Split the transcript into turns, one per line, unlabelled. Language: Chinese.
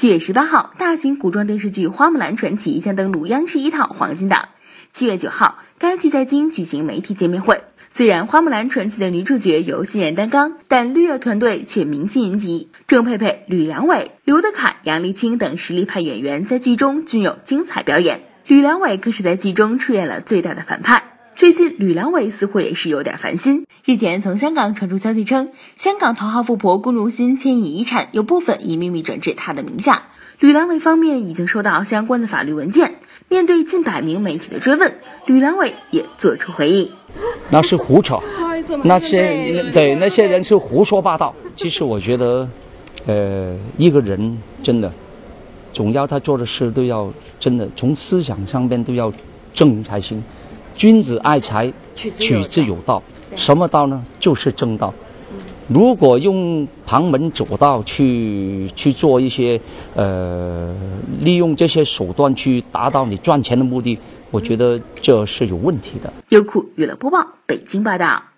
七月十八号，大型古装电视剧《花木兰传奇》将登陆央视一套黄金档。七月九号，该剧在京举行媒体见面会。虽然《花木兰传奇》的女主角由新人担纲，但绿叶团队却名气云集。郑佩佩、吕良伟、刘德凯、杨丽青等实力派演员在剧中均有精彩表演。吕良伟更是在剧中出演了最大的反派。最近，吕良伟似乎也是有点烦心。日前，从香港传出消息称，香港头号富婆龚如心千亿遗产有部分已秘密转至他的名下。吕良伟方面已经收到相关的法律文件。面对近百名媒体的追问，吕良伟也做出回应：“
那是胡扯，那些对那些人是胡说八道。其实我觉得，呃，一个人真的，总要他做的事都要真的从思想上面都要正才行。”君子爱财，取之有道。什么道呢？就是正道。如果用旁门左道去去做一些，呃，利用这些手段去达到你赚钱的目的，我觉得这是有问题的。
优酷娱乐播报，北京报道。